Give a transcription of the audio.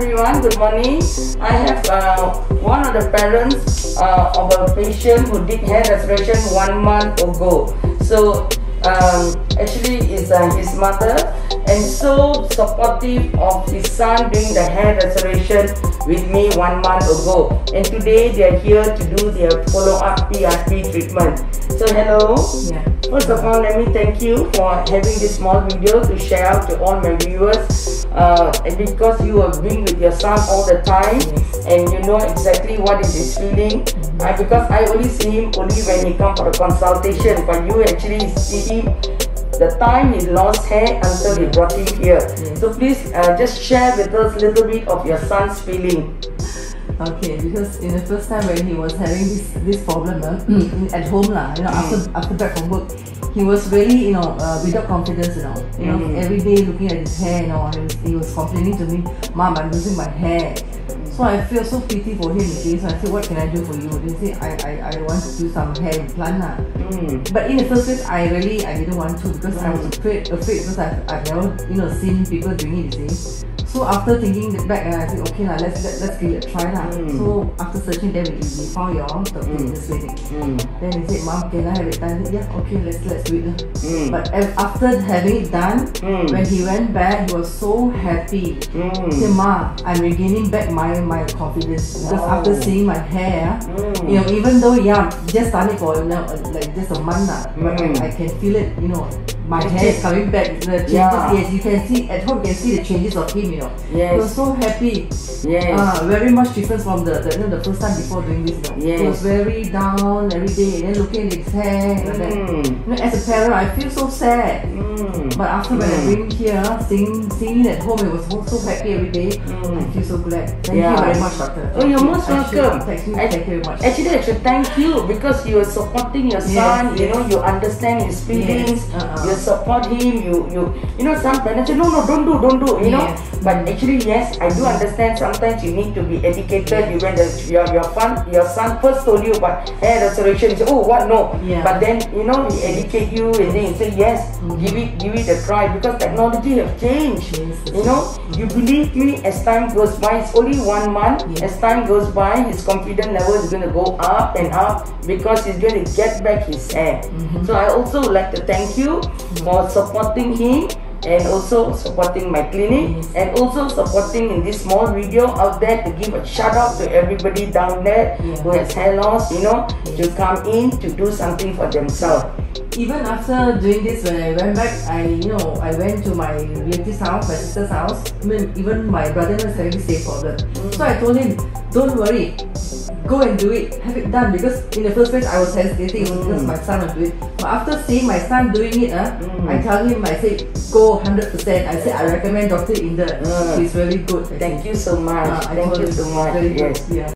everyone, good morning. I have uh, one of the parents uh, of a patient who did hair restoration one month ago. So um, actually is uh, his mother and so supportive of his son doing the hair restoration with me one month ago. And today they are here to do their follow-up PRP treatment. So hello. Yeah. First of all, let me thank you for having this small video to share out to all my viewers. Uh, and because you have been with your son all the time Yes. and you know exactly what is his feeling. I, because I only see him only when he come for a consultation, but you actually see him the time he lost hair until he brought him here. Yes. So please uh, just share with us a little bit of your son's feeling. Okay, because in the first time when he was having this this problem uh, at home lah, you know, after after back from work, he was really you know uh, without confidence, you know, you know, Mhm. every day looking at his hair, you know, he was, he was complaining to me, Mom, I'm losing my hair. So I feel so pity for him. Okay, so I said, what can I do for you? They say I I, I want to do some hair implant lah. Mm. But in the first place, I really I didn't want to because I was Mm. afraid afraid because I've, I've never you know seen people doing it. You see. So after thinking that back, I said okay lah, let's let, let's give it a try lah. Mm. So after searching, then we, we found your the Mm. fitness clinic. Mm. Then he said, Mom, can I have it done? I said, yeah, okay, let's let's do it. Mm. But after having it done, Mm. when he went back, he was so happy. Mm. He said, Ma, I'm regaining back my my confidence because Wow. after seeing my hair, Mm. you know, even though yeah, just done it for you know, like just a month, lah, but Mm. I, I can feel it. You know, my hair is coming back. The changes, Yeah. yes, you can see at home. You can see the changes of him. You know, Yes. he was so happy. Yes. Uh, very much different from the, the, you know, the first time before doing this. You know. He was very down every day, and then looking at his hair. Mm. You know, as a parent, I feel so sad. Mm. But after when I Mm. bring here, seeing seeing at home, it was so happy every day. Mm. I feel so glad. Thank Yeah. you very much, doctor. Oh, you're most you. I should- welcome. Thank you, thank you very much. Actually, I should thank you because you are supporting your Yes, son. You yes. know, you understand his feelings. Yes, uh-uh. You support him. You, you, you know, some parents say, no, no, don't do, don't do. You know, Yes. but actually, yes, I do understand. Sometimes you need to be educated. You when the, your your fun, your son first told you about hair restoration, you say, oh, what, no. Yeah. But then you know, he educate you, and then you say, yes, give it, give it a try because technology have changed. Yes, you know, you believe me. As time goes by, it's only one month. Yes. As time goes by, his confidence level is going to go up and up because he's going to get back his hair. Mm-hmm. So I also like to thank you for supporting him and also supporting my clinic Yes. and also supporting in this small video out there to give a shout out to everybody down there Yeah. who has hair loss, you know, to come in to do something for themselves. Even after doing this, when I went back, I you know I went to my relative's house, my sister's house. I mean, even my brother was having the same problem. So I told him, don't worry, go and do it, have it done. Because in the first place I was hesitating it was because Mm. my son was do it. But after seeing my son doing it, uh, Mm. I tell him, I say, go 100%. I say, I recommend Dr. Inder. Mm. She's very good. Thank you so much. Uh, Thank you so much. Very good. Yeah.